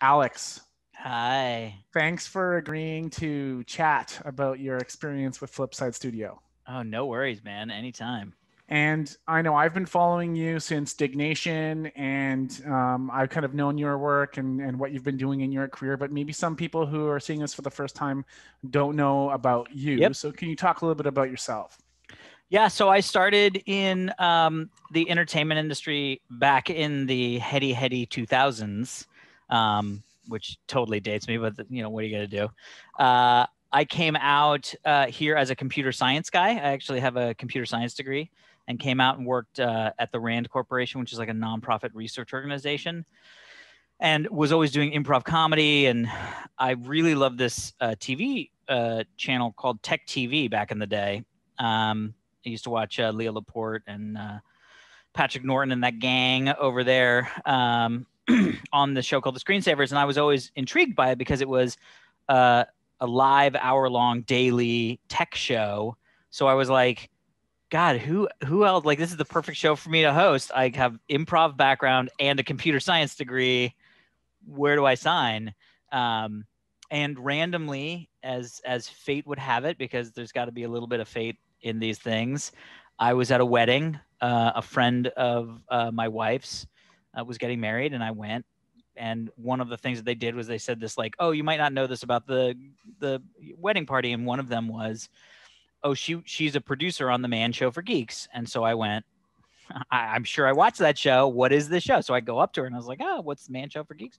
Alex, Hi. thanks for agreeing to chat about your experience with Flipside Studio. Oh, no worries, man. Anytime. And I know I've been following you since Diggnation, and um, I've kind of known your work and, and what you've been doing in your career. But maybe some people who are seeing this for the first time don't know about you. Yep. So, can you talk a little bit about yourself? Yeah, so I started in um, the entertainment industry back in the heady, heady 2000s, um, which totally dates me, but you know, what are you going to do? Uh, I came out uh, here as a computer science guy. I actually have a computer science degree and came out and worked uh, at the RAND Corporation, which is like a nonprofit research organization, and was always doing improv comedy. And I really loved this uh, TV uh, channel called Tech TV back in the day. Um, I used to watch uh, Leo Laporte and uh, Patrick Norton and that gang over there um, on the show called The Screensavers, and I was always intrigued by it because it was uh, a live hour-long daily tech show. So I was like, God, who who else? Like, this is the perfect show for me to host. I have improv background and a computer science degree. Where do I sign? Um, and randomly, as as fate would have it, because there's got to be a little bit of fate in these things. I was at a wedding. Uh, a friend of uh, my wife's uh, was getting married, and I went. And one of the things that they did was they said this like, "Oh, you might not know this about the the wedding party," and one of them was, "Oh, she she's a producer on the Man Show for Geeks," and so I went. I, I'm sure I watched that show. What is this show? So I go up to her and I was like, "Oh, what's the Man Show for Geeks?"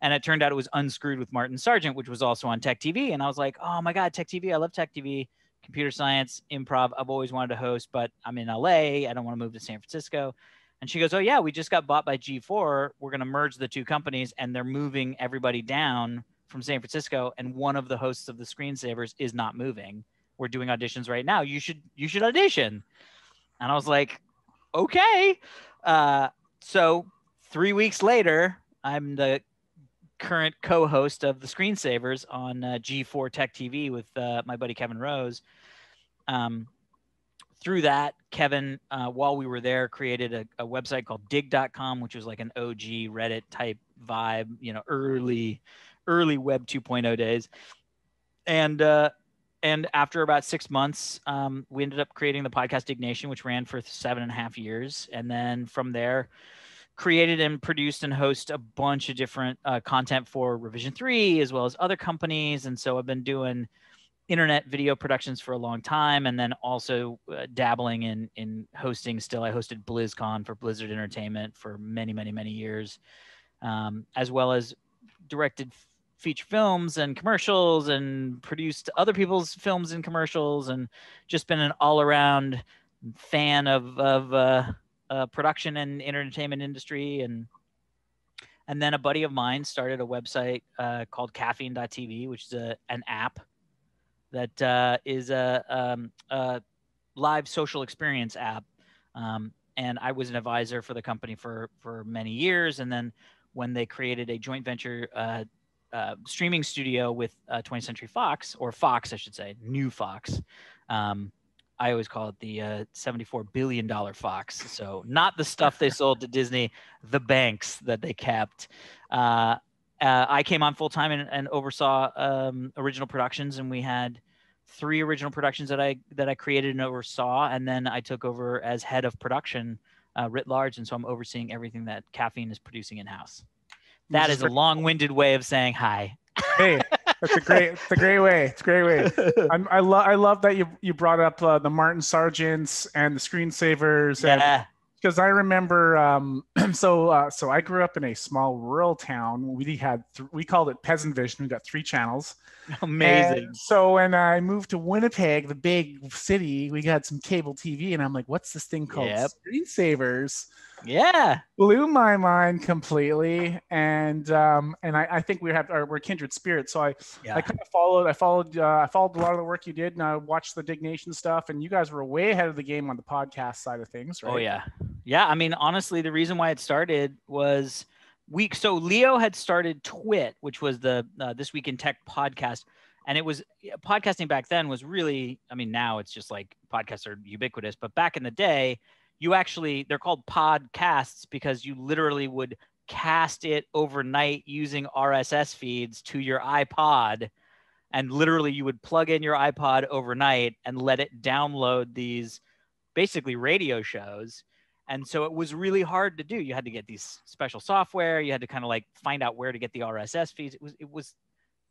And it turned out it was Unscrewed with Martin Sargent, which was also on Tech TV. And I was like, "Oh my God, Tech TV! I love Tech TV." computer science, improv. I've always wanted to host, but I'm in LA. I don't want to move to San Francisco. And she goes, Oh, yeah, we just got bought by G4. We're going to merge the two companies and they're moving everybody down from San Francisco. And one of the hosts of the screensavers is not moving. We're doing auditions right now. You should, you should audition. And I was like, okay. Uh, so three weeks later, I'm the current co-host of the Screensavers on uh, G4 Tech TV with uh, my buddy Kevin Rose. Um, through that, Kevin, uh, while we were there, created a, a, website called Digg.com, which was like an OG Reddit type vibe, you know, early, early Web 2.0 days. And uh, and after about six months, um, we ended up creating the podcast Diggnation, which ran for seven and a half years. And then from there, created and produced and host a bunch of different uh, content for Revision 3 as well as other companies. And so I've been doing internet video productions for a long time and then also uh, dabbling in in hosting still. I hosted blizzcon for blizzard entertainment for many many many years um, as well as directed feature films and commercials and produced other people's films and commercials and just been an all-around fan of of uh, uh, production and entertainment industry. And and then a buddy of mine started a website uh, called caffeine.tv which is a, an app that uh, is a, um, a, live social experience app um, and i was an advisor for the company for for many years and then when they created a joint venture uh, uh, streaming studio with 20th century fox or fox i should say new fox um, I always call it the uh, $74 billion Fox. So, not the stuff they sold to Disney, the banks that they kept. Uh, I came on full time and, and, oversaw um, original productions, and we had three original productions that I that I created and oversaw, and then I took over as head of production uh, writ large, and so I'm overseeing everything that Caffeine is producing in house. That is a long-winded way of saying hi. hey, that's a great, it's a great way. It's a great way. I'm, i love, I love that you you brought up uh, the Martin Sargents and the screensavers. Yeah. Because I remember, um, so uh, so I grew up in a small rural town. We had th- we called it Peasant Vision. We got three channels. Amazing. And so when I moved to Winnipeg, the big city, we got some cable TV, and I'm like, "What's this thing called?" Yep. Screensavers yeah blew my mind completely and um and i, I think we have our, we're kindred spirits so i yeah. i kind of followed i followed uh, i followed a lot of the work you did and i watched the Diggnation stuff and you guys were way ahead of the game on the podcast side of things right oh yeah yeah i mean honestly the reason why it started was week so leo had started twit which was the uh, this week in tech podcast and it was podcasting back then was really i mean now it's just like podcasts are ubiquitous but back in the day you actually they're called podcasts because you literally would cast it overnight using RSS feeds to your iPod. And literally, you would plug in your iPod overnight and let it download these basically radio shows. And so it was really hard to do. You had to get these special software. You had to kind of like find out where to get the RSS feeds. It was it was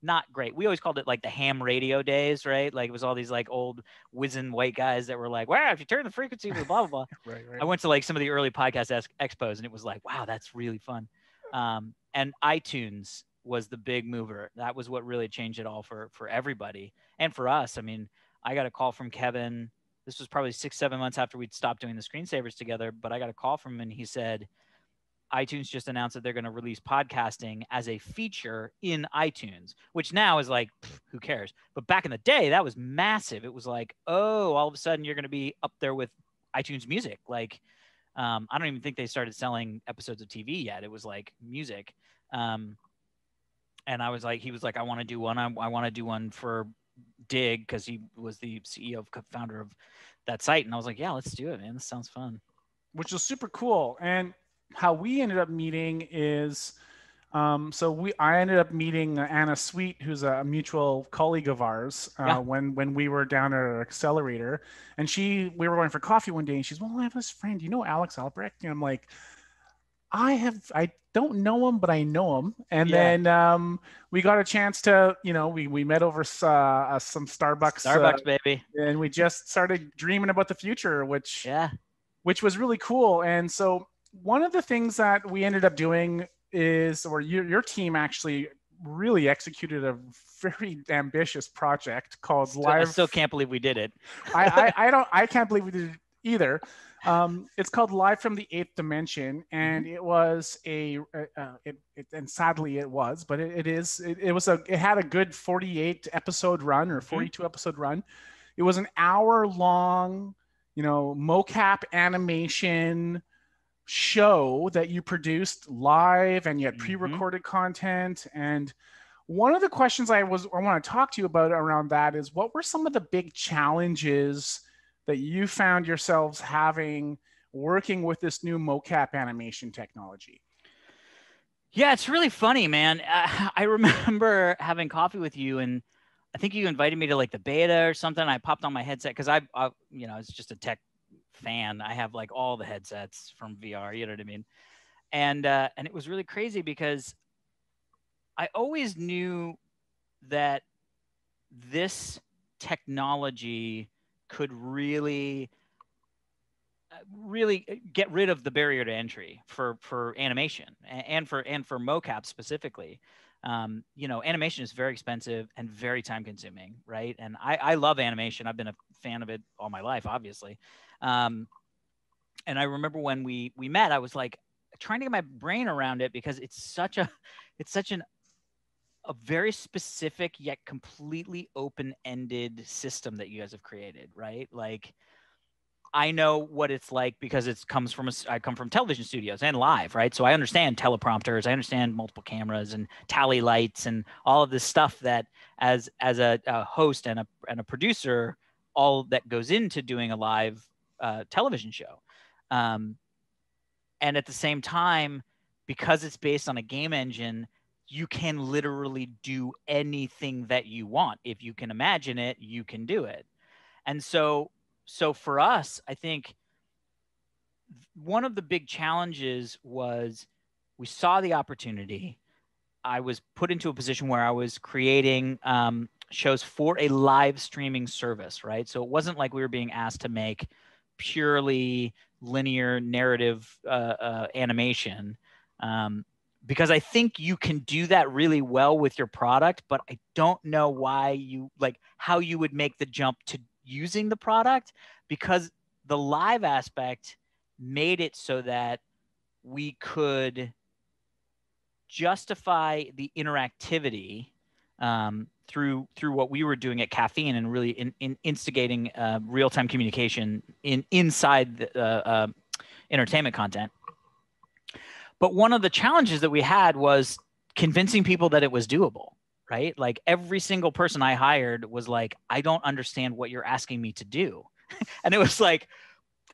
not great. We always called it like the ham radio days, right? Like it was all these like old wizened white guys that were like, wow, if you turn the frequency blah, blah, blah. right, right. I went to like some of the early podcast ex- expos and it was like, wow, that's really fun. Um, and iTunes was the big mover. That was what really changed it all for, for everybody and for us. I mean, I got a call from Kevin. This was probably six, seven months after we'd stopped doing the screensavers together, but I got a call from him and he said, iTunes just announced that they're going to release podcasting as a feature in iTunes, which now is like, pff, who cares? But back in the day, that was massive. It was like, oh, all of a sudden you're going to be up there with iTunes music. Like, um, I don't even think they started selling episodes of TV yet. It was like music. Um, and I was like, he was like, I want to do one. I, I want to do one for Digg because he was the CEO, of founder of that site. And I was like, yeah, let's do it, man. This sounds fun. Which was super cool. And how we ended up meeting is um, so we I ended up meeting Anna Sweet, who's a mutual colleague of ours, uh, yeah. when when we were down at our accelerator, and she we were going for coffee one day, and she's well, I have this friend, you know Alex Albrecht, and I'm like, I have I don't know him, but I know him, and yeah. then um, we got a chance to you know we we met over uh, uh some Starbucks, Starbucks uh, baby, and we just started dreaming about the future, which yeah, which was really cool, and so one of the things that we ended up doing is, or your, your team actually really executed a very ambitious project called still, Live. I still can't believe we did it. I, I, I, don't. I can't believe we did it either. Um, it's called Live from the Eighth Dimension, and mm-hmm. it was a, uh, it, it, and sadly it was, but it, it is. It, it, was a. It had a good forty-eight episode run or mm-hmm. forty-two mm-hmm. episode run. It was an hour long, you know, mocap animation show that you produced live and you had mm-hmm. pre-recorded mm-hmm. content and one of the questions i was i want to talk to you about around that is what were some of the big challenges that you found yourselves having working with this new mocap animation technology yeah it's really funny man i remember having coffee with you and i think you invited me to like the beta or something i popped on my headset because I, I you know it's just a tech fan. I have like all the headsets from VR, you know what I mean? And uh, and it was really crazy because I always knew that this technology could really uh, really get rid of the barrier to entry for for animation and for and for mocap specifically. Um, you know animation is very expensive and very time consuming right? And I, I love animation. I've been a fan of it all my life obviously. Um, and I remember when we we met, I was like trying to get my brain around it because it's such a it's such an a very specific yet completely open-ended system that you guys have created, right? Like I know what it's like because it comes from a, I come from television studios and live, right? So I understand teleprompters, I understand multiple cameras and tally lights and all of this stuff that as as a, a host and a and a producer, all that goes into doing a live uh, television show. Um, and at the same time, because it's based on a game engine, you can literally do anything that you want. If you can imagine it, you can do it. And so, so for us, I think one of the big challenges was we saw the opportunity. I was put into a position where I was creating um, shows for a live streaming service, right? So it wasn't like we were being asked to make purely linear narrative uh, uh, animation um, because I think you can do that really well with your product, but I don't know why you like how you would make the jump to using the product because the live aspect made it so that we could justify the interactivity um, through through what we were doing at Caffeine and really in, in instigating uh, real time communication in inside the uh, uh, entertainment content. But one of the challenges that we had was convincing people that it was doable. Right, like every single person I hired was like, "I don't understand what you're asking me to do," and it was like,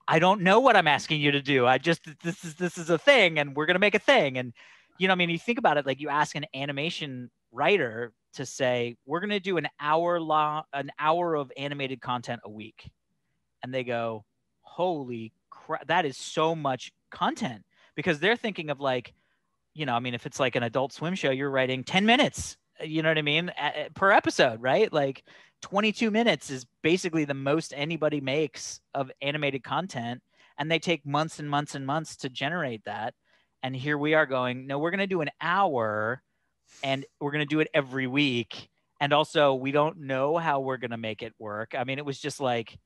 I don't know what I'm asking you to do. I just this is this is a thing and we're going to make a thing and you know I mean you think about it like you ask an animation writer to say we're going to do an hour long an hour of animated content a week and they go holy crap that is so much content because they're thinking of like you know I mean if it's like an adult swim show you're writing 10 minutes you know what I mean per episode right? Like 22 minutes is basically the most anybody makes of animated content and they take months and months and months to generate that and here we are going no we're going to do an hour and we're going to do it every week and also we don't know how we're going to make it work. I mean it was just like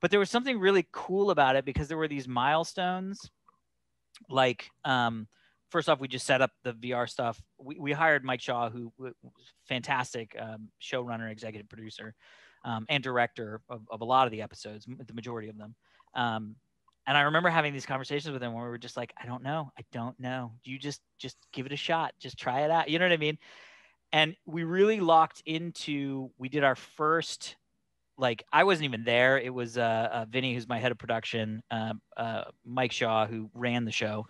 but there was something really cool about it because there were these milestones like um first off, we just set up the VR stuff. We, we hired Mike Shaw, who was fantastic um, showrunner, executive producer, um, and director of, of a lot of the episodes, the majority of them. Um, and I remember having these conversations with him where we were just like, I don't know, I don't know. You just just give it a shot, just try it out. You know what I mean? And we really locked into. We did our first like I wasn't even there. It was uh, uh, Vinny, who's my head of production, uh, uh, Mike Shaw, who ran the show,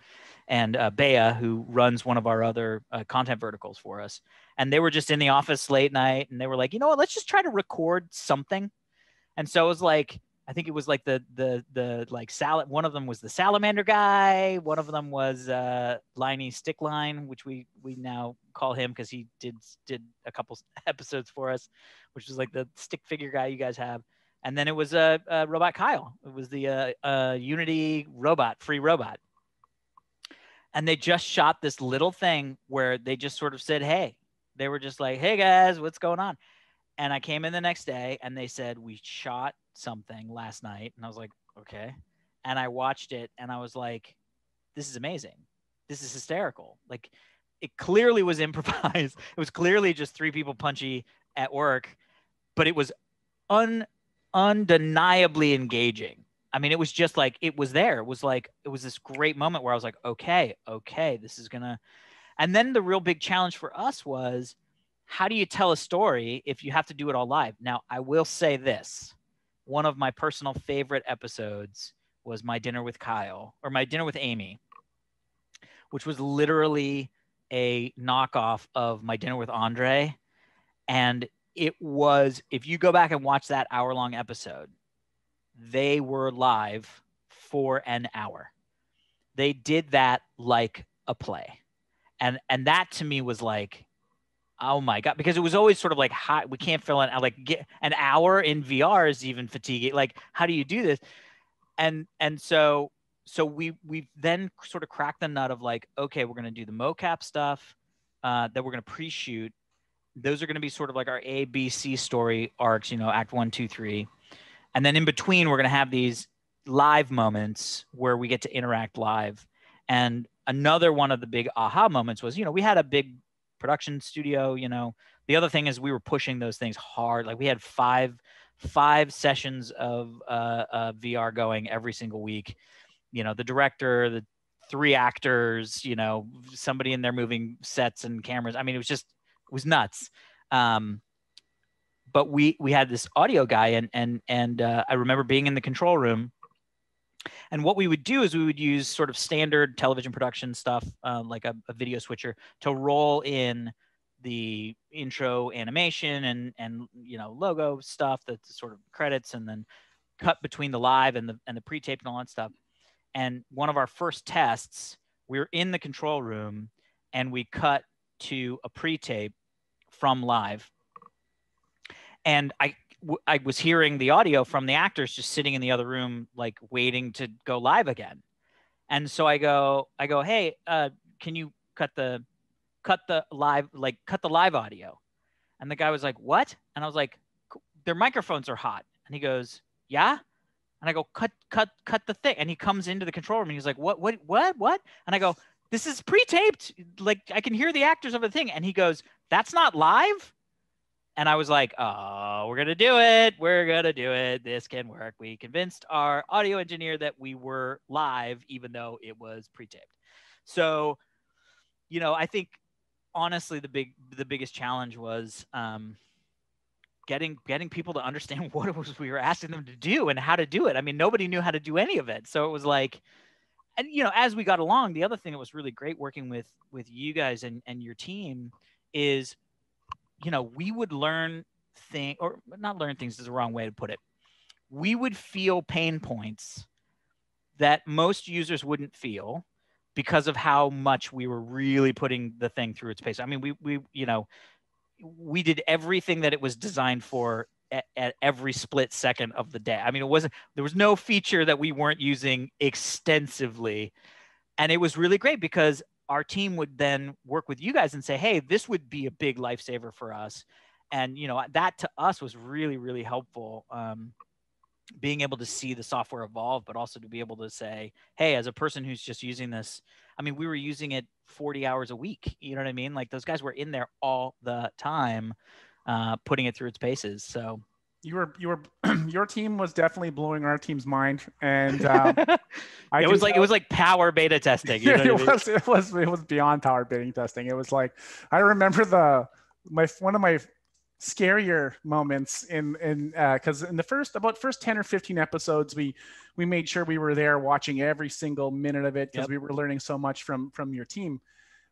and uh, Bea, who runs one of our other uh, content verticals for us. And they were just in the office late night and they were like, you know what, let's just try to record something. And so it was like, I think it was like the the the like salad. One of them was the salamander guy. One of them was uh, Liney Stickline, which we we now call him because he did did a couple episodes for us, which is like the stick figure guy you guys have. And then it was a uh, uh, robot Kyle. It was the uh, uh, Unity robot, free robot and they just shot this little thing where they just sort of said, "Hey," they were just like, "Hey guys, what's going on?" And I came in the next day, and they said we shot something last night, and I was like, "Okay," and I watched it, and I was like, "This is amazing. This is hysterical." Like, it clearly was improvised. It was clearly just three people punchy at work, but it was un undeniably engaging I mean, it was just like it was there. It was like it was this great moment where I was like, okay, okay, this is gonna. And then the real big challenge for us was, how do you tell a story if you have to do it all live? Now, I will say this: one of my personal favorite episodes was my dinner with Kyle or my dinner with Amy, which was literally a knockoff of my dinner with Andre, and it was if you go back and watch that hour long episode they were live for an hour. They did that like a play. And and that to me was like oh my god because it was always sort of like hot we can't fill in like get an hour in VR is even fatiguing like how do you do this? And and so so we we then sort of cracked the nut of like okay we're going to do the mocap stuff uh, that we're going to pre-shoot. Those are going to be sort of like our a b c story arcs you know act one two three. And then in between, we're going to have these live moments where we get to interact live. And another one of the big aha moments was, you know, we had a big production studio, you know. The other thing is we were pushing those things hard. Like we had five five sessions of uh, uh, VR going every single week. You know, the director, the three actors, you know, somebody in there moving sets and cameras. I mean, it was just it was nuts. Um, but we we had this audio guy and and and uh, I remember being in the control room and what we would do is we would use sort of standard television production stuff um, like a, a, video switcher to roll in the intro animation and and you know logo stuff that's sort of credits and then cut between the live and the and the pre-tape and all that stuff. And one of our first tests we were in the control room and we cut to a pre-tape from live. And I I was hearing the audio from the actors just sitting in the other room, like waiting to go live again. And so I go, I go, hey, uh, can you cut the cut the live like cut the live audio? And the guy was like, what? And I was like, their microphones are hot. And he goes, yeah. And I go, cut, cut, cut the thing. And he comes into the control room and he's like, what, what, what, what? And I go, this is pre-taped. Like I can hear the actors of the thing. And he goes, that's not live and I was like, oh, we're going to do it. We're going to do it. This can work. We convinced our audio engineer that we were live, even though it was pre taped. So, you know, I think honestly, the big, the biggest challenge was, um, getting getting people to understand what it was we were asking them to do and how to do it. I mean, nobody knew how to do any of it. So it was like and you know, as we got along, the other thing that was really great working with with you guys and and your team is you know, we would learn thing or not learn things is the wrong way to put it. We would feel pain points that most users wouldn't feel because of how much we were really putting the thing through its pace. I mean, we we you know, we did everything that it was designed for at, at, every split second of the day. I mean, it wasn't there was no feature that we weren't using extensively, and it was really great because our team would then work with you guys and say, "Hey, this would be a big lifesaver for us," and you know that to us was really really helpful. Um, being able to see the software evolve, but also to be able to say, "Hey, as a person who's just using this." I mean, we were using it 40 hours a week. You know what I mean? Like those guys were in there all the time uh, putting it through its paces. So you were you were your team was definitely blowing our team's mind, and um, it was like tell, it was like power beta testing. You know it I mean? was it was it was beyond power beta testing. It was like I remember the my one of my scarier moments in in because uh, in the first about first 10 or 15 episodes we we made sure we were there watching every single minute of it because yep. we were learning so much from from your team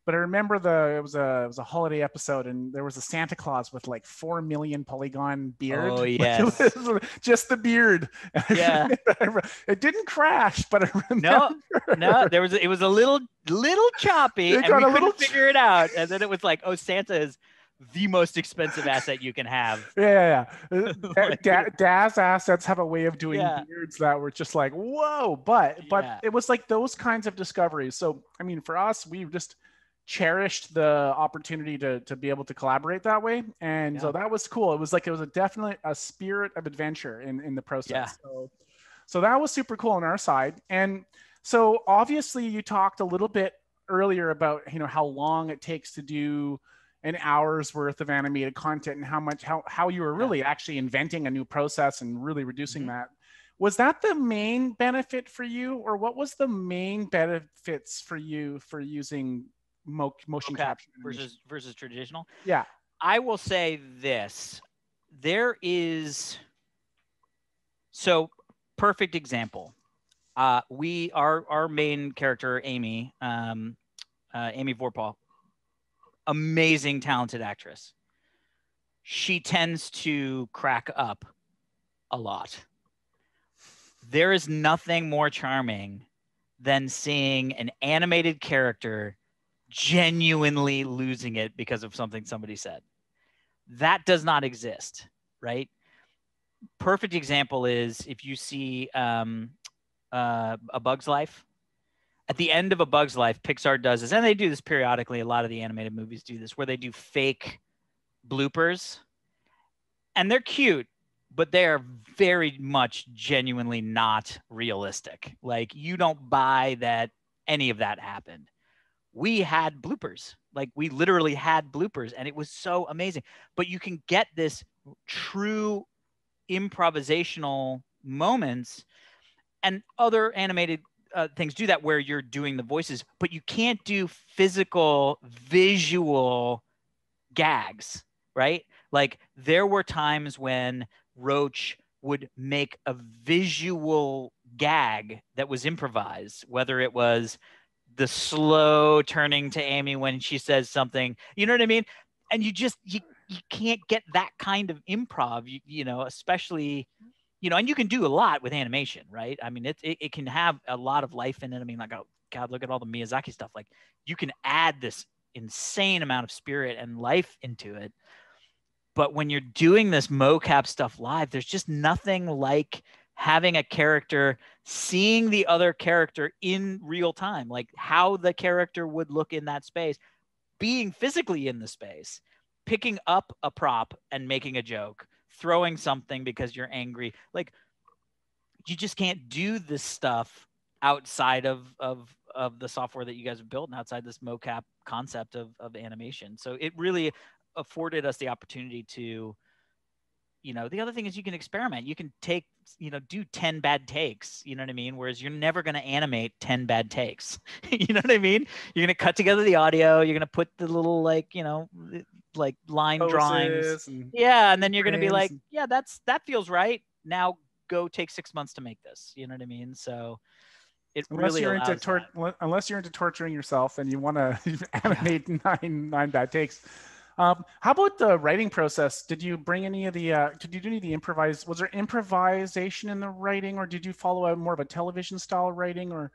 but I remember the it was a it was a holiday episode, and there was a Santa Claus with like four million polygon beard. Oh yes, just the beard. Yeah, it didn't crash, but I remember. no, no, there was it was a little little choppy, and we couldn't figure it out. And then it was like, oh, Santa is the most expensive asset you can have. Yeah, yeah. yeah. like, da- Daz assets have a way of doing yeah. beards that were just like, whoa. But but yeah. it was like those kinds of discoveries. So I mean, for us, we just cherished the opportunity to to be able to collaborate that way and yeah. so that was cool it was like it was a definitely a spirit of adventure in in the process yeah. so so that was super cool on our side and so obviously you talked a little bit earlier about you know how long it takes to do an hour's worth of animated content and how much how how you were really yeah. actually inventing a new process and really reducing mm-hmm. that was that the main benefit for you or what was the main benefits for you for using mo- motion capture versus versus traditional. Yeah, I will say this: there is so perfect example. Uh, we our our main character Amy, um, uh, Amy Vorpal, amazing talented actress. She tends to crack up a lot. There is nothing more charming than seeing an animated character genuinely losing it because of something somebody said. That does not exist, right? Perfect example is if you see um, uh, A Bug's Life. At the end of A Bug's Life, Pixar does this, and they do this periodically. A lot of the animated movies do this, where they do fake bloopers, and they're cute, but they are very much genuinely not realistic. Like you don't buy that any of that happened we had bloopers. Like we literally had bloopers and it was so amazing. But you can get this true improvisational moments and other animated uh, things do that where you're doing the voices, but you can't do physical visual gags, right? Like there were times when Roach would make a visual gag that was improvised, whether it was the slow turning to Amy when she says something. You know what I mean? And you just you you can't get that kind of improv. You, you know, especially you know, and you can do a lot with animation, right? I mean, it, it, it can have a lot of life in it. I mean, like, oh, God, look at all the Miyazaki stuff. Like, you can add this insane amount of spirit and life into it. But when you're doing this mocap stuff live, there's just nothing like having a character seeing the other character in real time like how the character would look in that space being physically in the space picking up a prop and making a joke throwing something because you're angry. Like you just can't do this stuff outside of of of the software that you guys have built and outside this mocap concept of of animation. So it really afforded us the opportunity to you know the other thing is you can experiment you can take you know do 10 bad takes you know what i mean whereas you're never going to animate 10 bad takes you know what i mean you're going to cut together the audio you're going to put the little like you know like line Poses drawings. and- Yeah, and then you're gonna be like, yeah, that's that feels right. Now go take six months to make this. You know what I mean? So it Unless really you're into tor- unless you're into torturing yourself and you want to animate nine nine bad takes. Um, how about the writing process? Did you bring any of the? Uh, did you do any of the improvise? Was there improvisation in the writing, or did you follow a more of a television style writing? Or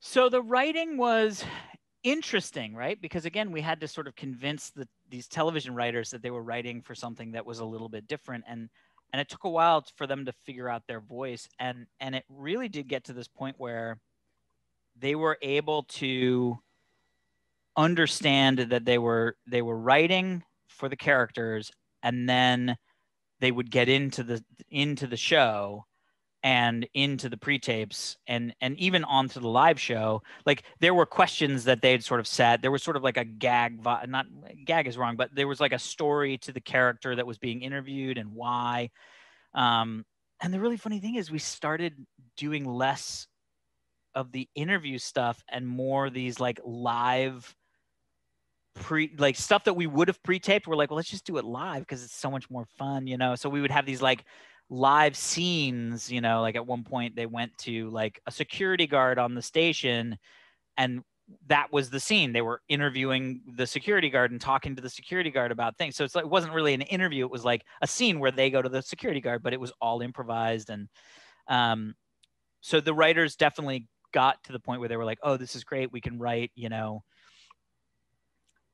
So the writing was interesting, right? Because again, we had to sort of convince the, these television writers that they were writing for something that was a little bit different, and and it took a while for them to figure out their voice, and and it really did get to this point where they were able to understand that they were they were writing for the characters, and then they would get into the into the show and into the pre-tapes and and even onto the live show. Like there were questions that they'd sort of said. There was sort of like a gag not gag is wrong but there was like a story to the character that was being interviewed and why. Um and the really funny thing is we started doing less of the interview stuff and more these like live pre like stuff that we would have pre-taped we're like well let's just do it live because it's so much more fun you know? So we would have these like live scenes you know? Like at one point they went to like a security guard on the station and that was the scene. They were interviewing the security guard and talking to the security guard about things. So it's like it wasn't really an interview it was like a scene where they go to the security guard but it was all improvised and um so the writers definitely got to the point where they were like oh this is great we can write you know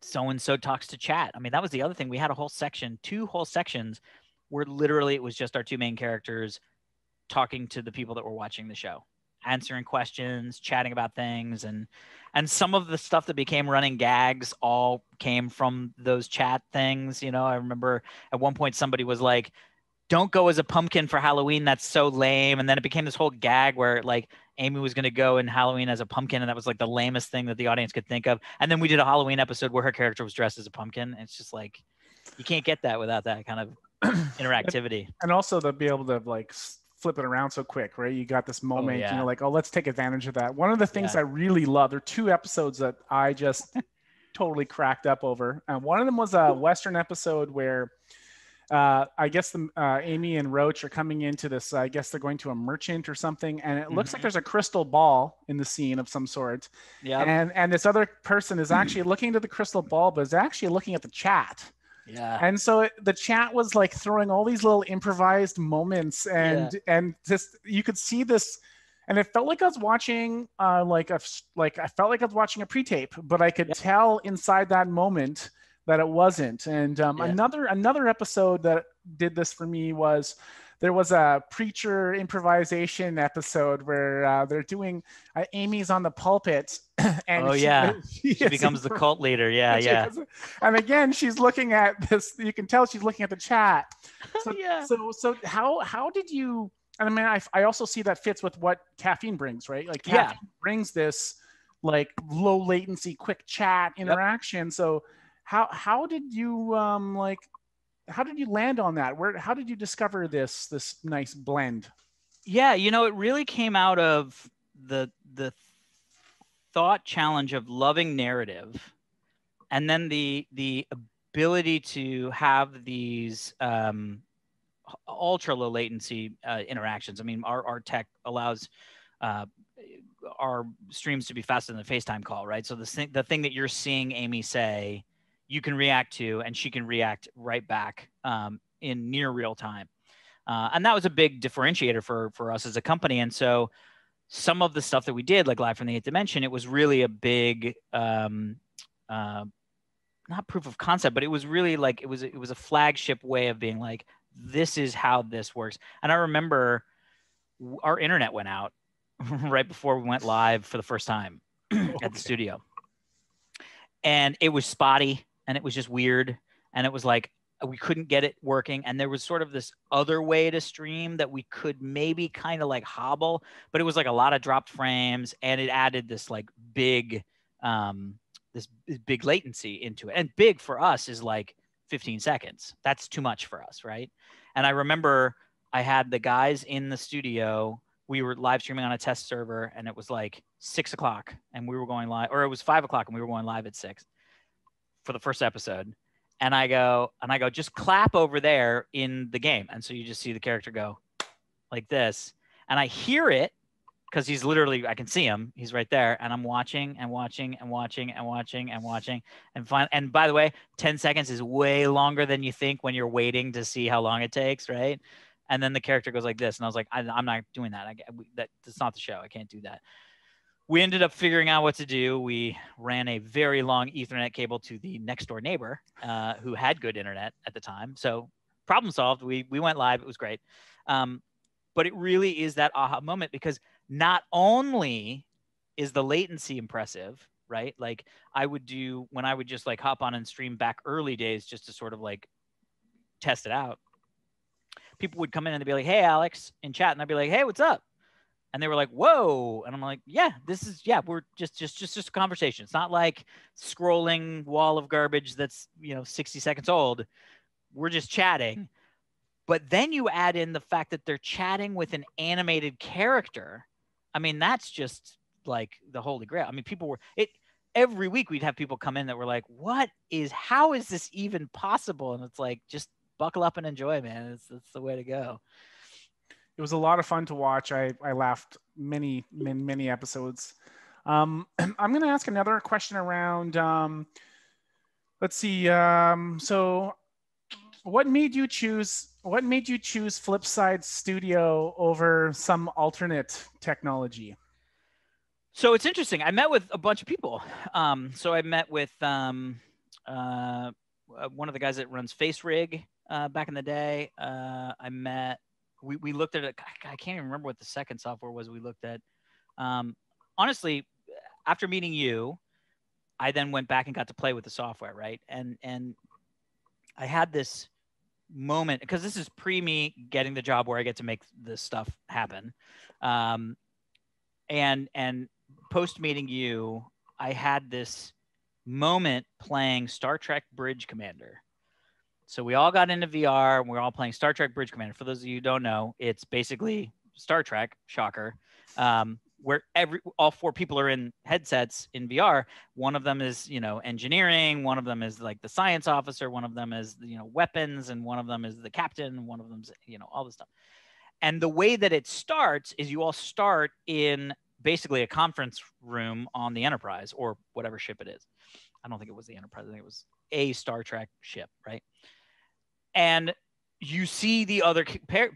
so and so talks to chat. I mean that was the other thing. We had a whole section two whole sections where literally it was just our two main characters talking to the people that were watching the show answering questions chatting about things and and some of the stuff that became running gags all came from those chat things you know? I remember at one point somebody was like don't go as a pumpkin for halloween that's so lame and then it became this whole gag where like amy was going to go in halloween as a pumpkin and that was like the lamest thing that the audience could think of and then we did a halloween episode where her character was dressed as a pumpkin it's just like you can't get that without that kind of interactivity and also to be able to like flip it around so quick, right? You got this oh, moment, yeah. you're like, oh, let's take advantage of that. One of the things Yeah. I really love, there are two episodes that I just totally cracked up over. And one of them was a Western episode where uh, I guess the, uh, Amy and Roach are coming into this. I guess they're going to a merchant or something, and it looks like Mhm. there's a crystal ball in the scene of some sort. yeah And and this other person is actually looking into the crystal ball, but is actually looking at the chat. yeah And so it, the chat was like throwing all these little improvised moments, and and just you could see this, and it felt like I was watching uh, like a like I felt like I was watching a pre-tape, but I could Yeah. tell inside that moment that it wasn't. And um, Yeah. another another episode that did this for me was there was a preacher improvisation episode where uh, they're doing uh, Amy's on the pulpit, and Oh, she- yeah. she she becomes the cult leader yeah and yeah and again, she's looking at this. You can tell she's looking at the chat. So, yeah so, so how how did you? And I mean, I, I also see that fits with what caffeine brings, right? Like Yeah. caffeine brings this like low latency, quick chat interaction. So how how did you um like how did you land on that? Where how did you discover this this nice blend? Yeah, you know, it really came out of the the thought challenge of loving narrative, and then the the ability to have these um, ultra low latency uh, interactions. I mean, our our tech allows. Uh, our streams to be faster than the FaceTime call, right? So the thing, the thing that you're seeing Amy say, you can react to, and she can react right back um, in near real time. Uh, and that was a big differentiator for for us as a company. And so some of the stuff that we did, like Live from the Eighth Dimension, it was really a big, um, uh, not proof of concept, but it was really like it was it was a flagship way of being like, this is how this works. And I remember our internet went out right before we went live for the first time at Okay. the studio, and it was spotty and it was just weird, and it was like we couldn't get it working and there was sort of this other way to stream that we could maybe kind of like hobble but it was like a lot of dropped frames and it added this like big um this big latency into it. And big for us is like 15 seconds. That's too much for us right? And i remember i had the guys in the studio we were live streaming on a test server and it was like six o'clock and we were going live or it was five o'clock and we were going live at six for the first episode and I go and I go just clap over there in the game, and so you just see the character go like this, and I hear it because he's literally I can see him. He's right there, and I'm watching and watching and watching and watching and watching and find. And by the way, ten seconds is way longer than you think when you're waiting to see how long it takes, right? And then the character goes like this, and I was like, I, am not doing that. I, that that's not the show. I can't do that. We ended up figuring out what to do. We ran a very long Ethernet cable to the next door neighbor, uh, who had good internet at the time. So problem solved. We we went live. It was great. Um, but it really is that aha moment because not only is the latency impressive, right? Like I would do when I would just like hop on and stream back early days just to sort of like test it out. People would come in and they'd be like, "Hey, Alex," in chat, and I'd be like, "Hey, what's up?" And they were like, "Whoa!" And I'm like, "Yeah, this is yeah, we're just just just just a conversation. It's not like scrolling wall of garbage that's you know 60 seconds old. We're just chatting." But then you add in the fact that they're chatting with an animated character. I mean, that's just like the holy grail. I mean, people were it every week we'd have people come in that were like, "What is? How is this even possible?" And it's like, just buckle up and enjoy, man. It's it's the way to go. It was a lot of fun to watch. I I laughed many many many episodes. Um, I'm going to ask another question around. Um, let's see. Um, so, what made you choose what made you choose Flipside Studio over some alternate technology? So it's interesting. I met with a bunch of people. Um, so I met with um, uh, uh one of the guys that runs FaceRig uh, back in the day. Uh, I met. We, we looked at it. I can't even remember what the second software was. We looked at. Um, honestly, after meeting you, I then went back and got to play with the software, right? And and I had this moment because this is pre me getting the job where I get to make this stuff happen. Um, and and post meeting you, I had this moment playing Star Trek Bridge Commander. So we all got into VR and we are all playing Star Trek Bridge Commander. For those of you who don't know, it's basically Star Trek, shocker, um, where every all four people are in headsets in VR. One of them is you know engineering, one of them is like the science officer, one of them is you know weapons, and one of them is the captain, one of them's you know all this stuff. And the way that it starts is you all start in basically a conference room on the Enterprise or whatever ship it is. I don't think it was the Enterprise. I think it was a Star Trek ship, right? And you see the other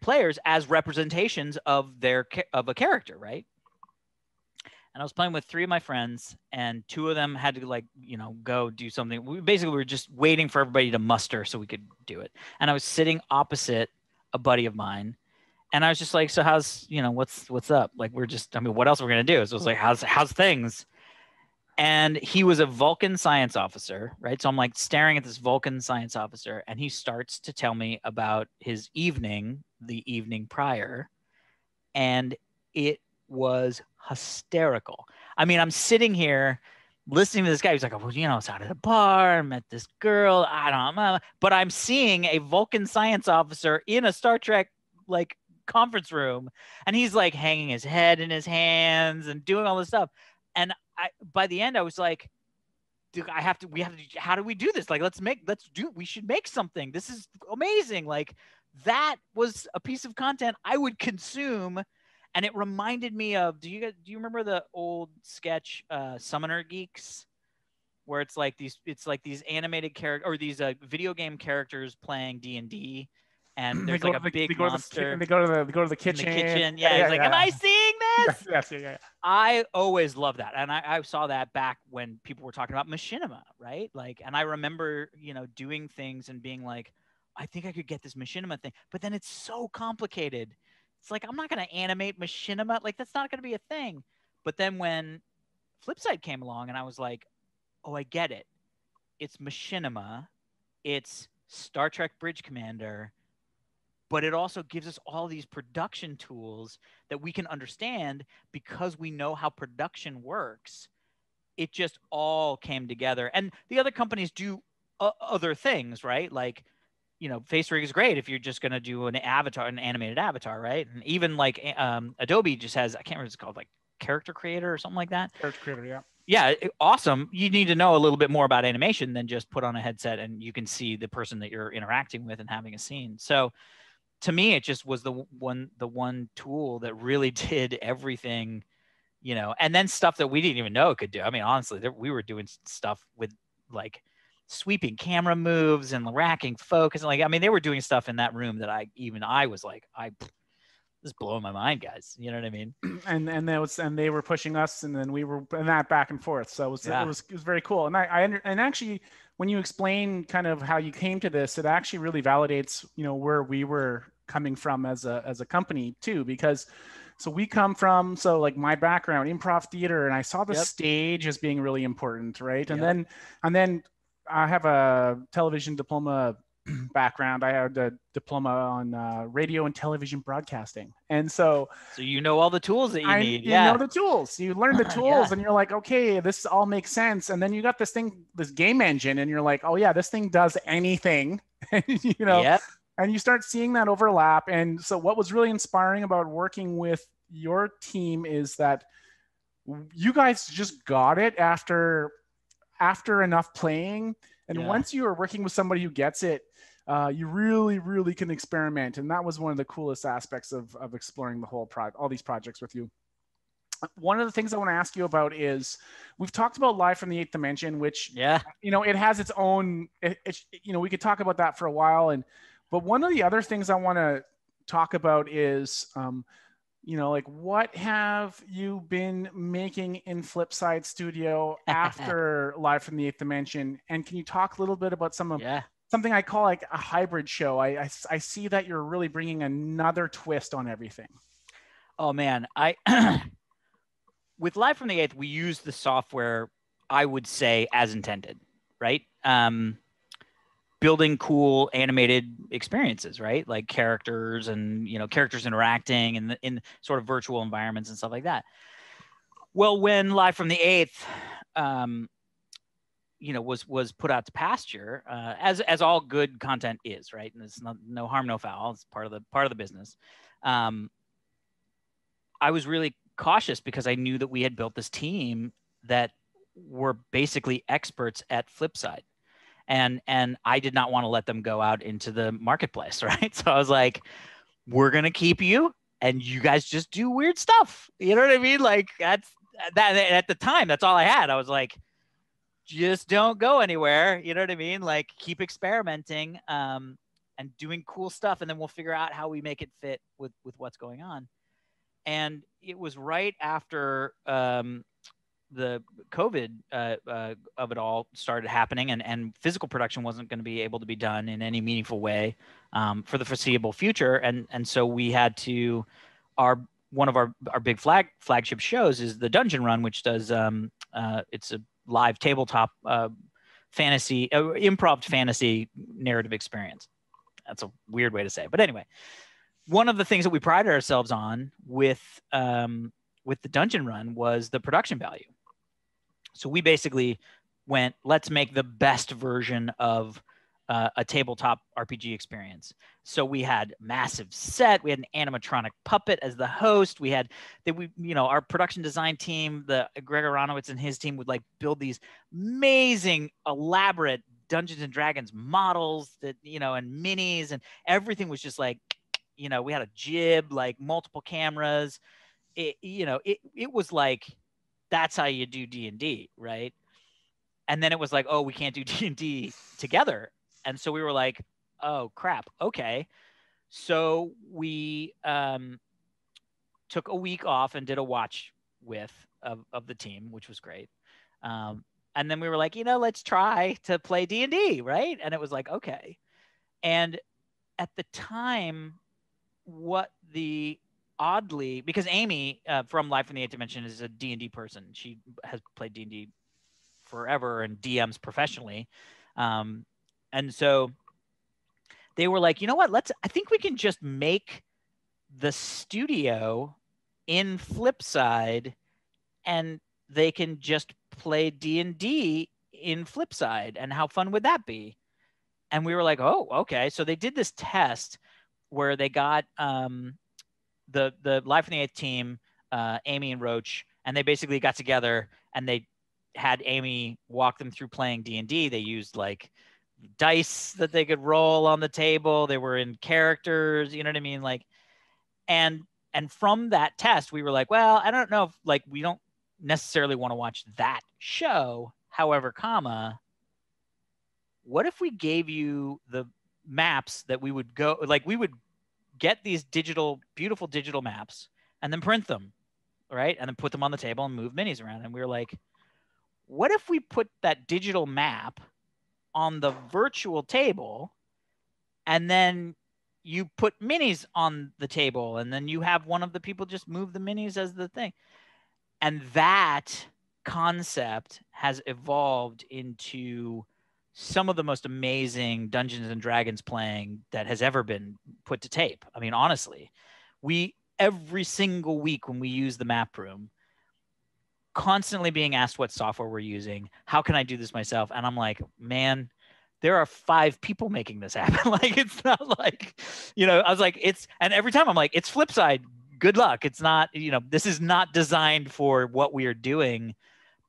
players as representations of their of a character, right? and I was playing with three of my friends, and two of them had to like you know go do something. We basically were just waiting for everybody to muster so we could do it. And I was sitting opposite a buddy of mine, and I was just like, "So how's you know what's what's up? Like we're just I mean, what else are we gonna do?" So it was like, "How's how's things?" And he was a Vulcan science officer, right? So I'm like staring at this Vulcan science officer, and he starts to tell me about his evening, the evening prior, and it was hysterical. I mean, I'm sitting here listening to this guy. He's like, well, you know, I was out at a bar, I met this girl. I don't know. But I'm seeing a Vulcan science officer in a Star Trek like conference room. And he's like hanging his head in his hands and doing all this stuff. And I, by the end, I was like, dude, I have to, we have to, how do we do this? Like, let's make, let's do, we should make something. This is amazing. Like, that was a piece of content I would consume and it reminded me of do you do you remember the old sketch uh, Summoner Geeks, where it's like these it's like these animated character or these uh, video game characters playing D and D, and there's like a the, big they go monster. To the, they go to the they go to the kitchen. The kitchen. Yeah, yeah, yeah like, yeah. am I seeing this? yes, yeah, yeah. I always love that, and I, I saw that back when people were talking about machinima, right? Like, and I remember you know doing things and being like, I think I could get this machinima thing, but then it's so complicated it's like I'm not going to animate machinima. Like that's not going to be a thing. But then when Flipside came along, and I was like, oh, I get it. It's machinima. It's Star Trek Bridge Commander. But it also gives us all these production tools that we can understand because we know how production works. It just all came together. And the other companies do other things, right? Like you know, face rig is great if you're just going to do an avatar, an animated avatar, right? And even like um, Adobe just has, I can't remember what it's called, like Character Creator or something like that. Character Creator, yeah. yeah, awesome. You need to know a little bit more about animation than just put on a headset and you can see the person that you're interacting with and having a scene. So to me, it just was the one the one tool that really did everything, you know, and then stuff that we didn't even know it could do. I mean, honestly, there, we were doing stuff with like sweeping camera moves and racking focus and like I mean, they were doing stuff in that room that I even I was like, I is blowing my mind, guys. You know what I mean? And and that was and they were pushing us, and then we were and that back and forth. So it was yeah. it was it was very cool. And I, I and actually when you explain kind of how you came to this, it actually really validates you know where we were coming from as a as a company too, because so we come from so like my background improv theater and i saw the yep. stage as being really important right and yep. then and then i have a television diploma background. I had a diploma on uh, radio and television broadcasting, and so so you know all the tools that you I, need. You yeah. know the tools. You learn the tools, yeah. and you're like, okay, this all makes sense. And then you got this thing, this game engine, and you're like, oh yeah, this thing does anything. you know, yep. And you start seeing that overlap. And so, what was really inspiring about working with your team is that you guys just got it after after enough playing and yeah. once you are working with somebody who gets it uh, you really, really can experiment. And that was one of the coolest aspects of, of exploring the whole pro- all these projects with you. One of the things I want to ask you about is we've talked about live from the eighth dimension, which yeah, you know, it has its own. It, it, you know, we could talk about that for a while, and but one of the other things I want to talk about is um, you know like what have you been making in flipside studio after live from the eighth dimension and can you talk a little bit about some of yeah something I call like a hybrid show. I, I, I see that you're really bringing another twist on everything. Oh man, I with Live from the Eighth, we use the software. I would say as intended, right? Um, building cool animated experiences, right? Like characters and you know characters interacting and in, in sort of virtual environments and stuff like that. Well, when Live from the Eighth um, you know was was put out to pasture uh, as as all good content is right and it's not, no harm no foul it's part of the part of the business um, i was really cautious because i knew that we had built this team that were basically experts at flipside and and i did not want to let them go out into the marketplace right so i was like we're gonna keep you and you guys just do weird stuff you know what i mean like that's that at the time that's all i had i was like just don't go anywhere. You know what I mean? Like keep experimenting um, and doing cool stuff, and then we'll figure out how we make it fit with with what's going on. And it was right after um, the COVID uh, uh, of it all started happening, and and physical production wasn't going to be able to be done in any meaningful way um, for the foreseeable future, and and so we had to our one of our, our big flag flagship shows is the Dungeon Run, which does um, uh, it's a live tabletop uh, fantasy, uh, improv fantasy narrative experience. That's a weird way to say, it. but anyway, one of the things that we prided ourselves on with um, with the Dungeon Run was the production value. So we basically went, let's make the best version of uh, a tabletop RPG experience. So we had massive set, we had an animatronic puppet as the host. We had that we, you know, our production design team, the Greg Aronowitz and his team would like build these amazing, elaborate Dungeons and Dragons models that, you know, and minis and everything was just like, you know, we had a jib, like multiple cameras. It, you know, it, it was like, that's how you do D and D, right? And then it was like, oh, we can't do D and D together and so we were like, oh crap, okay. So we um, took a week off and did a watch with of, of the team, which was great. Um, and then we were like, you know, let's try to play D and D, right? And it was like, okay. And at the time, what the oddly because Amy uh, from Life in the Eighth Dimension is a D and D person. She has played D and D forever and DMs professionally. Um, and so they were like, you know what? Let's, I think we can just make the studio in Flipside and they can just play D&D in Flipside. And how fun would that be? And we were like, oh, okay. So they did this test where they got um, the, the Live from the Eighth team, uh, Amy and Roach, and they basically got together and they had Amy walk them through playing D&D. They used like dice that they could roll on the table. They were in characters, you know what I mean? Like and and from that test we were like, well, I don't know if like we don't necessarily want to watch that show. However, comma, what if we gave you the maps that we would go like we would get these digital beautiful digital maps and then print them right? And then put them on the table and move minis around. And we were like what if we put that digital map on the virtual table and then you put minis on the table and then you have one of the people just move the minis as the thing? And that concept has evolved into some of the most amazing Dungeons and Dragons playing that has ever been put to tape. I mean, honestly, we every single week when we use the map room, constantly being asked what software we're using, how can I do this myself? And I'm like, man, there are five people making this happen. like it's not like, you know, I was like, it's and every time I'm like, it's Flipside. Good luck. It's not, you know, this is not designed for what we are doing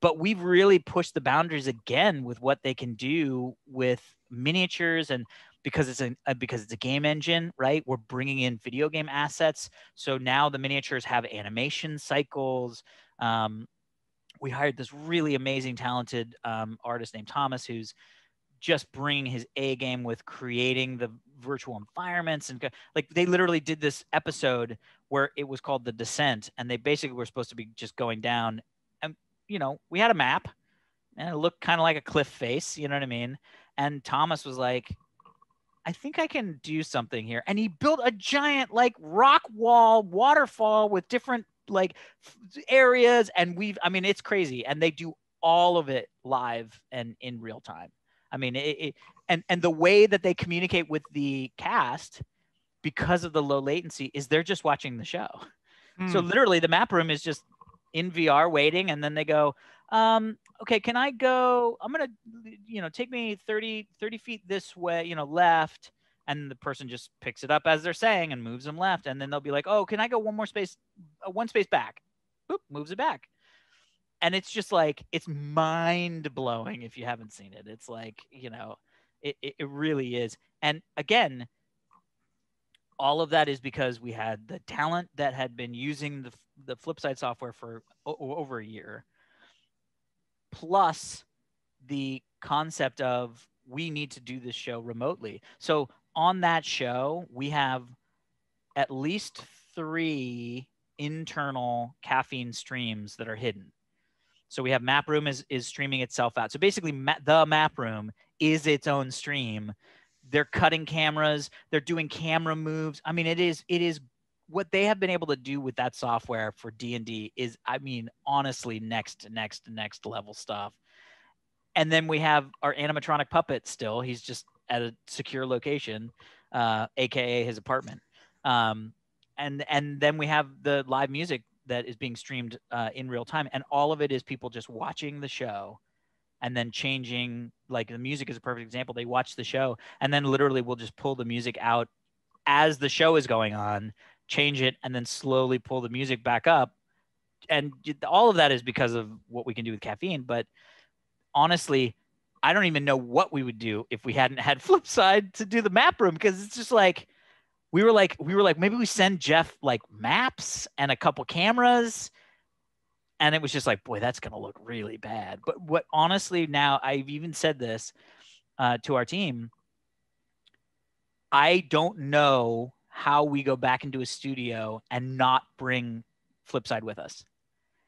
but we've really pushed the boundaries again with what they can do with miniatures and because it's a uh, because it's a game engine right? We're bringing in video game assets. So now the miniatures have animation cycles. Um, we hired this really amazing talented um, artist named thomas who's just bringing his a game with creating the virtual environments and like they literally did this episode where it was called the descent and they basically were supposed to be just going down you know, we had a map and it looked kind of like a cliff face, you know what I mean? And Thomas was like, I think I can do something here. And he built a giant like rock wall waterfall with different like areas and we've I mean it's crazy and they do all of it live and in real time. I mean it, it and and the way that they communicate with the cast because of the low latency is they're just watching the show. So hmm. literally the map room is just in VR waiting, and then they go, um, okay, can I go? I'm gonna, you know, take me 30, 30 feet this way, you know, left. And the person just picks it up as they're saying and moves them left. And then they'll be like, oh, can I go one more space, uh, one space back? Boop, moves it back. And it's just like, it's mind blowing if you haven't seen it. It's like, you know, it, it, it really is. And again, all of that is because we had the talent that had been using the, the flipside software for o- over a year. Plus the concept of we need to do this show remotely. So on that show we have at least three internal caffeine streams that are hidden. So we have map room is, is streaming itself out. So basically ma- the map room is its own stream they're cutting cameras they're doing camera moves. I mean it is it is what they have been able to do with that software for d&d is i mean honestly next next next level stuff. And then we have our animatronic puppet still. He's just at a secure location uh, aka his apartment. Um, and and then we have the live music that is being streamed uh, in real time. And all of it is people just watching the show and then changing like the music is a perfect example. They watch the show and then literally we'll just pull the music out as the show is going on change it and then slowly pull the music back up. And all of that is because of what we can do with caffeine but honestly i don't even know what we would do if we hadn't had flipside to do the map room because it's just like we were like we were like maybe we send jeff like maps and a couple cameras and it was just like boy that's going to look really bad. But what honestly now i've even said this uh, to our team i don't know how we go back into a studio and not bring flipside with us.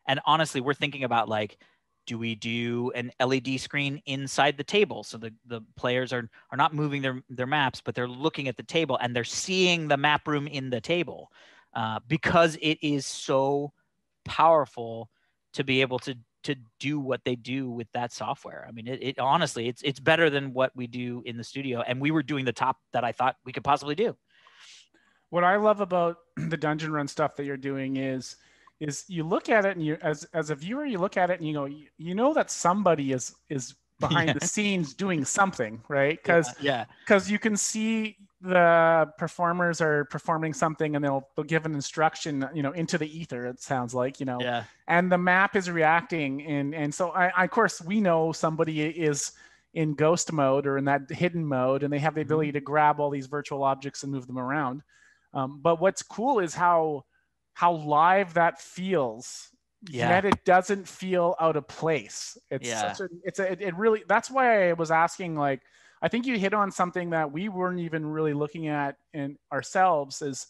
And honestly we're thinking about like do we do an led screen inside the table? So the, the players are, are not moving their, their maps but they're looking at the table and they're seeing the map room in the table uh, because it is so powerful to be able to to do what they do with that software. I mean, it, it, honestly, it's it's better than what we do in the studio, and we were doing the top that I thought we could possibly do. What I love about the dungeon run stuff that you're doing is is you look at it and you as as a viewer you look at it and you go you, know that somebody is is behind yeah. the scenes doing something right because yeah because yeah. you can see the performers are performing something and they'll they'll give an instruction you know into the ether it sounds like you know yeah and the map is reacting and and so I, I, of course we know somebody is in ghost mode or in that hidden mode and they have the Mm-hmm. ability to grab all these virtual objects and move them around um, but what's cool is how how live that feels Yeah. yet it doesn't feel out of place it's Yeah. such a it's a it, it really that's why i was asking like i think you hit on something that we weren't even really looking at in ourselves is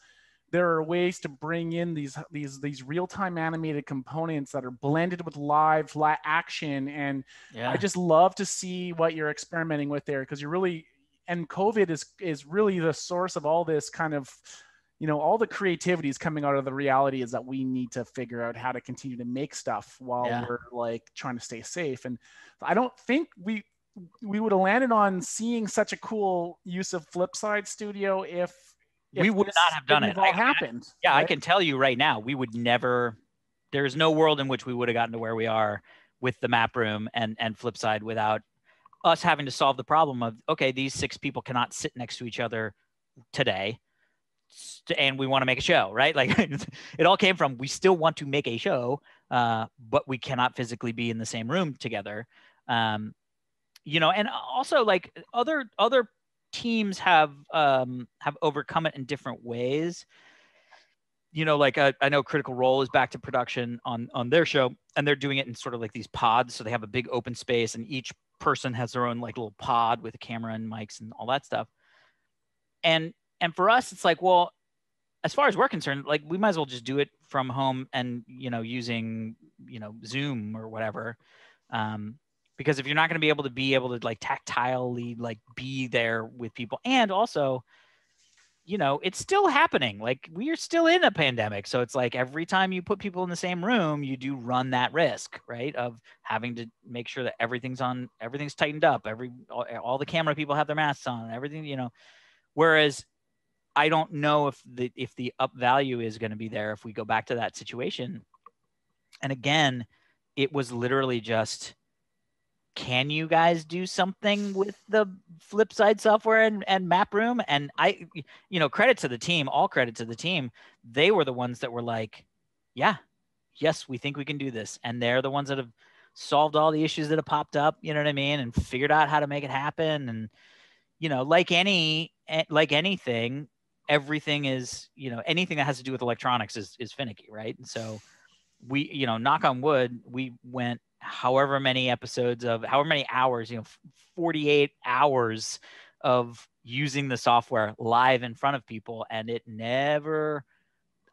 there are ways to bring in these these these real-time animated components that are blended with live li- action. And yeah. I just love to see what you're experimenting with there because you're really and COVID is is really the source of all this kind of you know all the creativity is coming out of the reality is that we need to figure out how to continue to make stuff while Yeah. we're like trying to stay safe. And I don't think we we would have landed on seeing such a cool use of Flipside Studio if, if We would not have done it. all I- I- happened. Yeah, I can tell you right now, we would never. There's no world in which we would have gotten to where we are with the map room and and Flipside without us having to solve the problem of okay, these six people cannot sit next to each other today, and we want to make a show, right? Like it all came from we still want to make a show, uh, but we cannot physically be in the same room together. Um, you know, and also like other other teams have um, have overcome it in different ways you know, like uh, I know Critical Role is back to production on on their show, and they're doing it in sort of like these pods. So they have a big open space, and each person has their own like little pod with a camera and mics and all that stuff. And and for us, it's like, well, as far as we're concerned, like we might as well just do it from home and you know using you know Zoom or whatever. Um, because if you're not going to be able to be able to like tactilely like be there with people, and also you know, it's still happening. Like we are still in a pandemic. So it's like every time you put people in the same room, you do run that risk, right? Of having to make sure that everything's on, everything's tightened up. Every, all, all the camera people have their masks on, everything, you know. Whereas I don't know if the, if the up value is going to be there if we go back to that situation. And again, it was literally just, can you guys do something with the Flipside software and, and map room? And I, you know, credit to the team, all credit to the team. They were the ones that were like, yeah, yes, we think we can do this. And they're the ones that have solved all the issues that have popped up, you know what I mean? And figured out how to make it happen. And, you know, like any, eh, like anything, everything is, you know, anything that has to do with electronics is, is finicky. Right. And so we, you know, knock on wood, we went however many episodes of however many hours, you know, 48 hours of using the software live in front of people. And it never,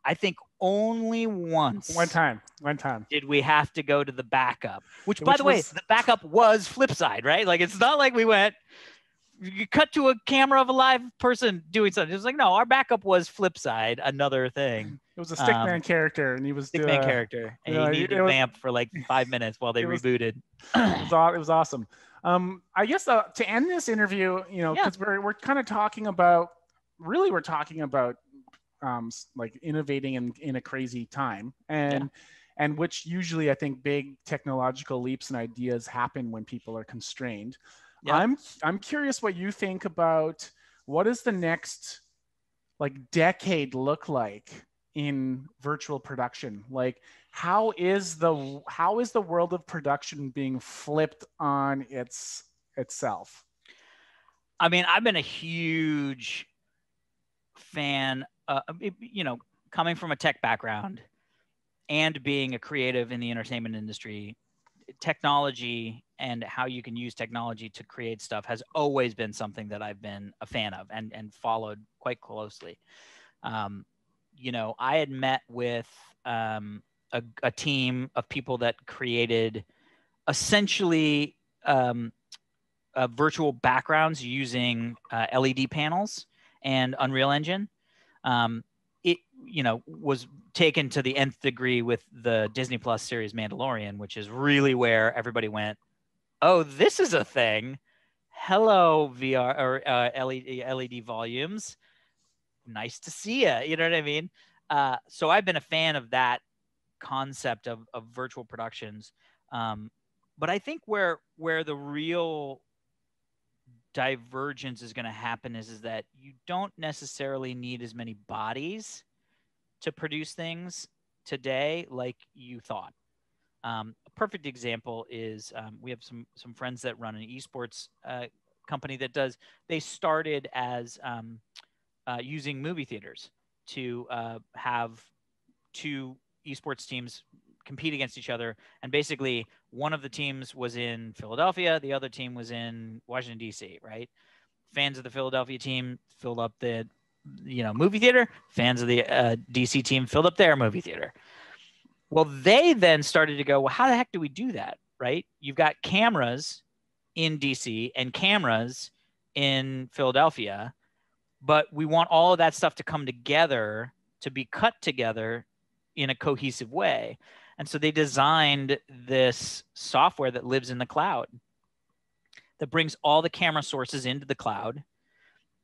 I think only once One time, one time. did we have to go to the backup, which, by Which the way, the backup was Flipside, right? Like it's not like we went, you cut to a camera of a live person doing something. It was like, no, our backup was Flipside, another thing. It was a stickman Um, character, and he was Stickman uh, character. And yeah, he needed to was- vamp for like five minutes while they it was- rebooted. it was, aw- it was awesome. Um, I guess uh, to end this interview, you know, Yeah. because we're we're kind of talking about, really, we're talking about, um, like innovating in in a crazy time, and and which usually I think big technological leaps and ideas happen when people are constrained. I'm I'm curious what you think about what does the next like decade look like in virtual production? Like how is the how is the world of production being flipped on its itself? I mean, I've been a huge fan, uh, you know, coming from a tech background and being a creative in the entertainment industry, technology and how you can use technology to create stuff has always been something that I've been a fan of and, and followed quite closely. Um, you know, I had met with um, a, a team of people that created essentially um, uh, virtual backgrounds using uh, LED panels and Unreal Engine. Um, it you know was taken to the nth degree with the Disney Plus series Mandalorian, which is really where everybody went. Oh, this is a thing. Hello, VR or uh, LED LED volumes. Nice to see you. You know what I mean? Uh, so I've been a fan of that concept of, of virtual productions. Um, but I think where where the real divergence is going to happen is, is that you don't necessarily need as many bodies to produce things today like you thought. Um, a perfect example is um, we have some some friends that run an esports uh, company that does. They started as um, uh, using movie theaters to uh, have two esports teams compete against each other. And basically, one of the teams was in Philadelphia, the other team was in Washington D.C. Right? Fans of the Philadelphia team filled up the you know movie theater. Fans of the uh, DC team filled up their movie theater. Well, they then started to go, well, how the heck do we do that? Right? You've got cameras in DC and cameras in Philadelphia, but we want all of that stuff to come together to be cut together in a cohesive way. And so they designed this software that lives in the cloud that brings all the camera sources into the cloud.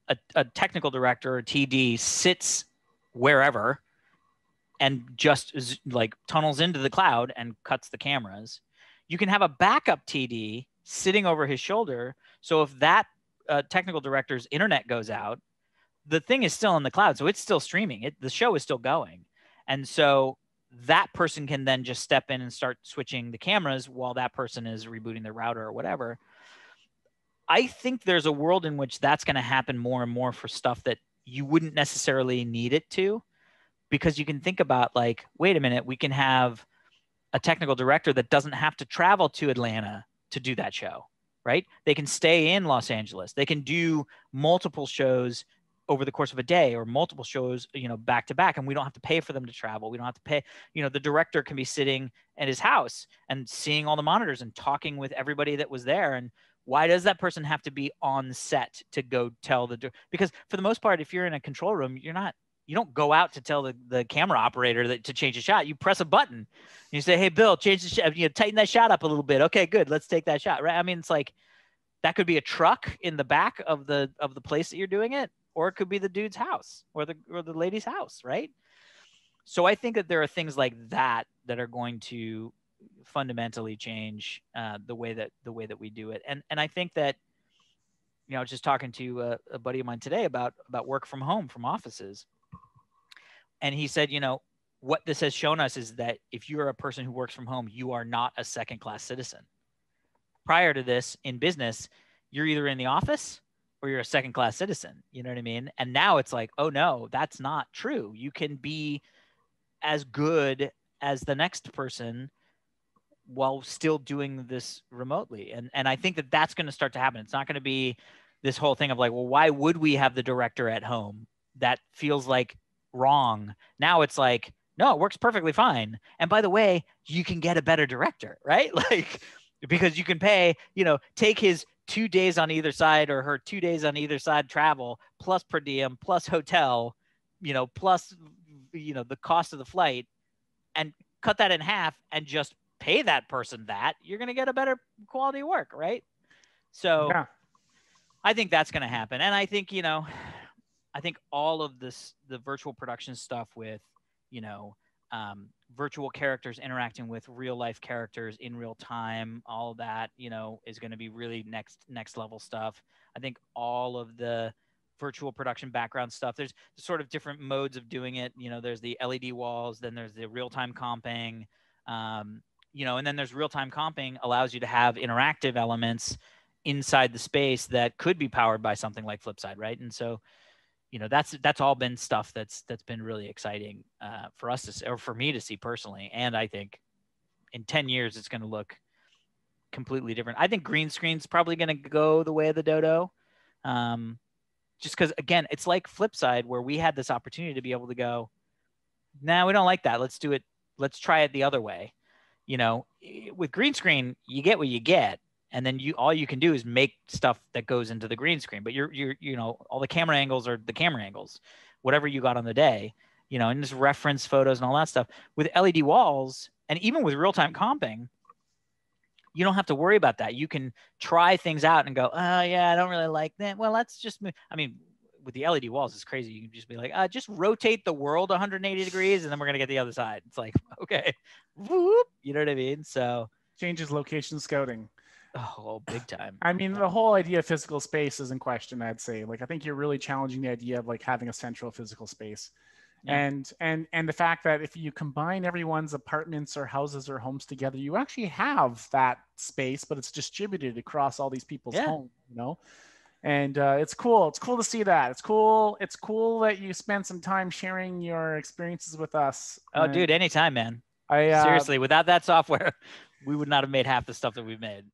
A, a technical director or TD sits wherever and just like tunnels into the cloud and cuts the cameras. You can have a backup TD sitting over his shoulder. So if that uh, technical director's internet goes out, the thing is still in the cloud. So it's still streaming. It, the show is still going. And so that person can then just step in and start switching the cameras while that person is rebooting their router or whatever. I think there's a world in which that's going to happen more and more for stuff that you wouldn't necessarily need it to because you can think about like wait a minute we can have a technical director that doesn't have to travel to Atlanta to do that show right? They can stay in Los Angeles. They can do multiple shows over the course of a day or multiple shows you know back to back and we don't have to pay for them to travel. We don't have to pay you know the director can be sitting at his house and seeing all the monitors and talking with everybody that was there. And why does that person have to be on set to go tell the because for the most part if you're in a control room you're not you don't go out to tell the, the camera operator that to change a shot. You press a button. You say hey bill change the shot you know tighten that shot up a little bit. Okay good let's take that shot right? I mean it's like that could be a truck in the back of the of the place that you're doing it or it could be the dude's house or the or the lady's house, right? So I think that there are things like that that are going to fundamentally change uh, the way that the way that we do it, and and I think that you know, just talking to a, a buddy of mine today about about work from home from offices, and he said, you know, what this has shown us is that if you're a person who works from home, you are not a second class citizen. Prior to this, in business, you're either in the office or you're a second class citizen. You know what I mean? And now it's like, oh no, that's not true. You can be as good as the next person while still doing this remotely. And and I think that that's going to start to happen. It's not going to be this whole thing of like, well, why would we have the director at home? That feels like wrong. Now it's like, no, it works perfectly fine. And by the way, you can get a better director, right? Like because you can pay, you know, take his two days on either side or her two days on either side travel plus per diem plus hotel you know plus you know the cost of the flight and cut that in half and just pay that person that you're going to get a better quality work right so yeah. i think that's going to happen and i think you know i think all of this the virtual production stuff with you know um, virtual characters interacting with real life characters in real time all that you know is going to be really next next level stuff. I think all of the virtual production background stuff there's sort of different modes of doing it. You know there's the led walls then there's the real time comping um, you know and then there's real time comping allows you to have interactive elements inside the space that could be powered by something like flipside right? And so you know that's that's all been stuff that's that's been really exciting uh, for us to or for me to see personally. And i think in 10 years it's going to look completely different. I think green screen's probably going to go the way of the dodo um, just because again it's like flipside where we had this opportunity to be able to go now nah, we don't like that. Let's do it let's try it the other way. You know with green screen you get what you get and then you all you can do is make stuff that goes into the green screen but you're you're you know all the camera angles are the camera angles whatever you got on the day you know and just reference photos and all that stuff. With led walls and even with real-time comping you don't have to worry about that. You can try things out and go oh yeah i don't really like that. Well let's just move i mean with the led walls it's crazy. You can just be like uh, just rotate the world 180 degrees and then we're going to get the other side. It's like okay Whoop, you know what i mean? So changes location scouting Oh, big time. I mean, the whole idea of physical space is in question. I'd say, like, I think you're really challenging the idea of like having a central physical space, Yeah. and and and the fact that if you combine everyone's apartments or houses or homes together, you actually have that space, but it's distributed across all these people's Yeah. homes. You know, and uh, it's cool. It's cool to see that. It's cool. It's cool that you spent some time sharing your experiences with us. Oh, And dude, anytime, man. I uh, Seriously, without that software, we would not have made half the stuff that we've made.